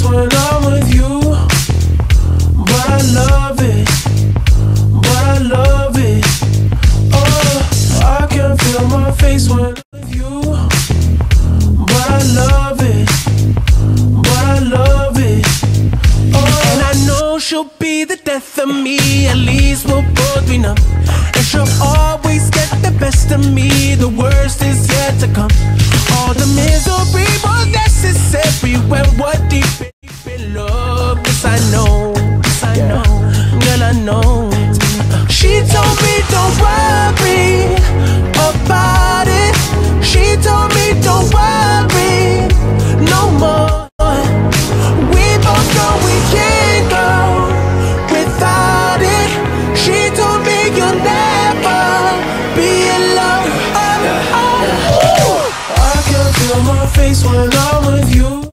when I'm with you. But I love it, but I love it. Oh, I can feel my face when I'm with you. But I love it, but I love it. Oh, and I know she'll be the death of me. At least we'll both. And she'll always get the best of me. The worst is yet to come. All the misery. Told me don't worry about it. She told me don't worry no more. We both know we can't go without it. She told me you'll never be alone. Oh, oh. oh. I can feel my face when I'm with you,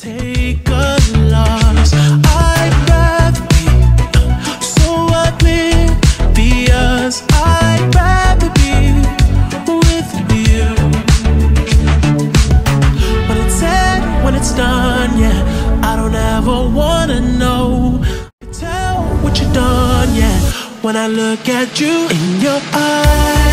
take a loss. I'd rather be so oblivious. I'd rather be with you. When it's said, when it's done, yeah, I don't ever wanna know. Tell what you done, yeah. When I look at you in your eyes,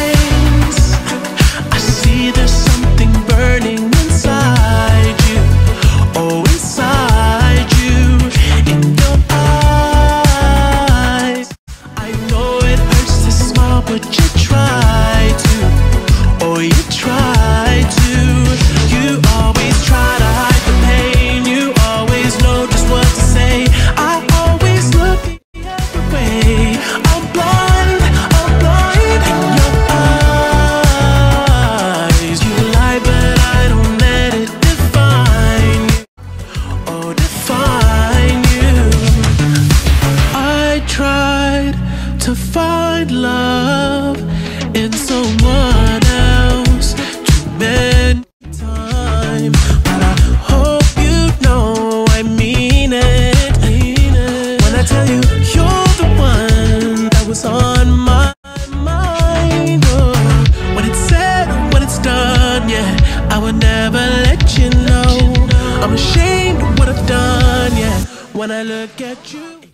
someone else too many times, but I hope you know I mean it. When I tell you you're the one that was on my mind, oh, when it's said, when it's done, yeah, I would never let you know. I'm ashamed of what I've done, yeah. When I look at you.